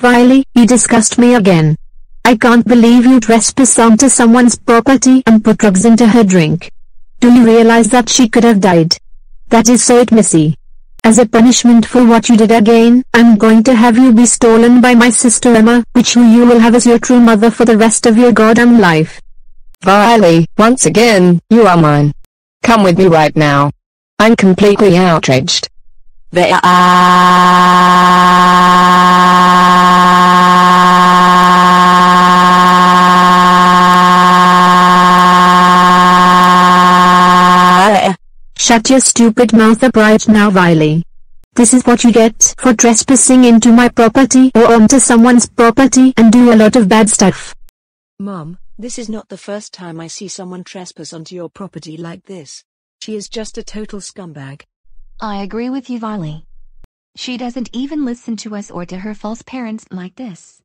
Riley, you disgust me again. I can't believe you trespass onto someone's property and put drugs into her drink. Do you realize that she could have died? That is so it, Missy. As a punishment for what you did again, I'm going to have you be stolen by my sister Emma, which you, you will have as your true mother for the rest of your goddamn life. Riley, once again, you are mine. Come with me right now. I'm completely outraged. There are... Shut your stupid mouth up right now Riley. This is what you get for trespassing into my property or onto someone's property and do a lot of bad stuff. Mom, this is not the first time I see someone trespass onto your property like this. She is just a total scumbag. I agree with you, Riley. She doesn't even listen to us or to her false parents like this.